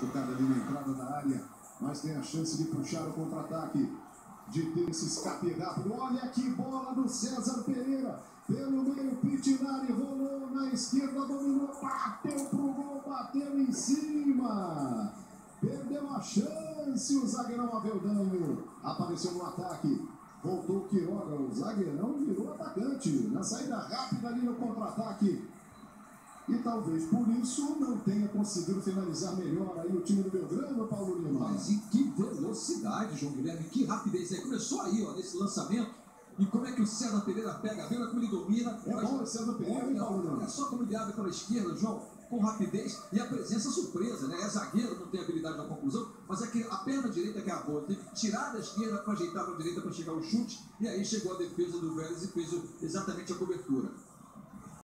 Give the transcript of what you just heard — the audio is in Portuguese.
Tocada ali na entrada da área, mas tem a chance de puxar o contra-ataque, de ter esse escape rápido. Olha que bola do César Pereira. Pelo meio, Pitinari rolou na esquerda, dominou, bateu pro gol, bateu em cima. Perdeu a chance, o zagueirão Aveldanho. Apareceu no ataque. Voltou o Quiroga, o zagueirão virou atacante. Na saída rápida ali no contra-ataque. E talvez por isso não tenha conseguido finalizar melhor aí o time do Belgrano, Paulo Lima. Mas e que velocidade, João Guilherme, que rapidez. Aí começou aí, ó, nesse lançamento. E como é que o César Pereira pega, vendo como ele domina. É bom o César Pereira, hein, Paulo? É só como ele abre pela esquerda, João, com rapidez e a presença surpresa, né? É zagueiro, não tem habilidade na conclusão, mas é que a perna direita que é a boa, teve que tirar da esquerda para ajeitar para a direita para chegar o chute, e aí chegou a defesa do Vélez e fez exatamente a cobertura.